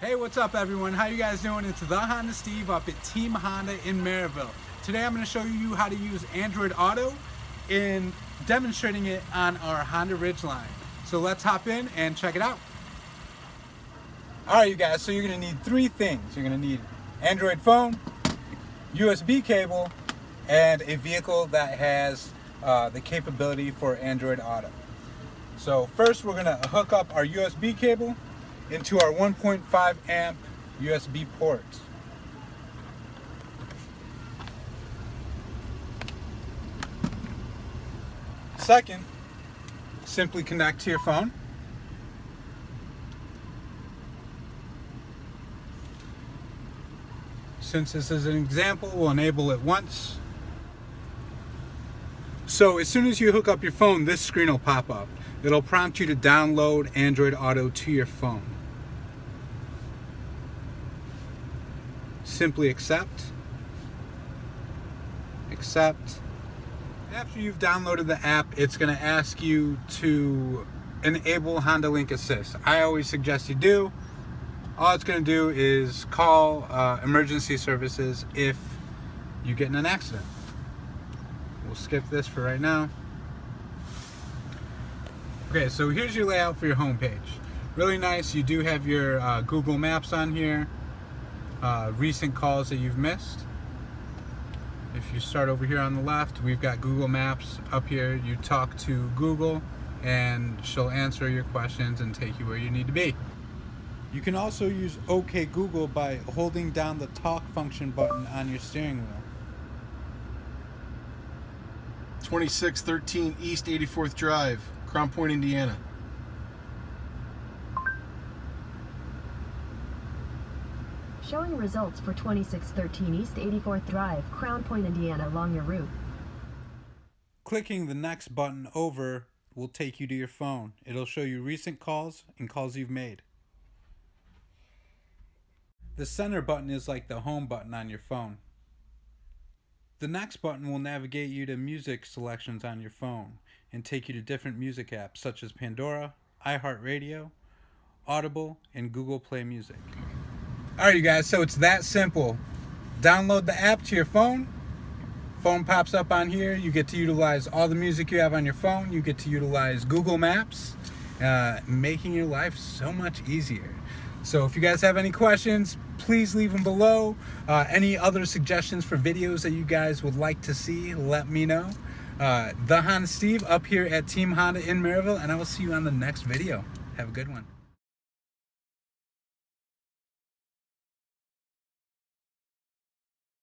Hey, what's up everyone? How you guys doing? It's the Honda Steve up at Team Honda in Merrillville. Today I'm going to show you how to use Android Auto in demonstrating it on our Honda Ridgeline. So let's hop in and check it out. Alright you guys, so you're going to need three things. You're going to need Android phone, USB cable, and a vehicle that has uh, the capability for Android Auto. So first we're going to hook up our USB cable into our 1.5 amp USB port. Second, simply connect to your phone. Since this is an example, we'll enable it once. So as soon as you hook up your phone, this screen will pop up. It'll prompt you to download Android Auto to your phone. Simply accept, accept. After you've downloaded the app, it's going to ask you to enable Honda Link Assist. I always suggest you do. All it's going to do is call uh, emergency services if you get in an accident. We'll skip this for right now. Okay, so here's your layout for your homepage. Really nice. You do have your uh, Google Maps on here uh, recent calls that you've missed. If you start over here on the left, we've got Google Maps up here. You talk to Google and she'll answer your questions and take you where you need to be. You can also use OK Google by holding down the talk function button on your steering wheel. 2613 East 84th Drive, Crown Point, Indiana. Showing results for 2613 East 84th Drive, Crown Point, Indiana along your route. Clicking the next button over will take you to your phone. It'll show you recent calls and calls you've made. The center button is like the home button on your phone. The next button will navigate you to music selections on your phone and take you to different music apps such as Pandora, iHeartRadio, Audible, and Google Play Music. Alright you guys, so it's that simple. Download the app to your phone. Phone pops up on here. You get to utilize all the music you have on your phone. You get to utilize Google Maps, uh, making your life so much easier. So if you guys have any questions, please leave them below. Uh, any other suggestions for videos that you guys would like to see, let me know. Uh, the Honda Steve up here at Team Honda in Merrillville, and I will see you on the next video. Have a good one.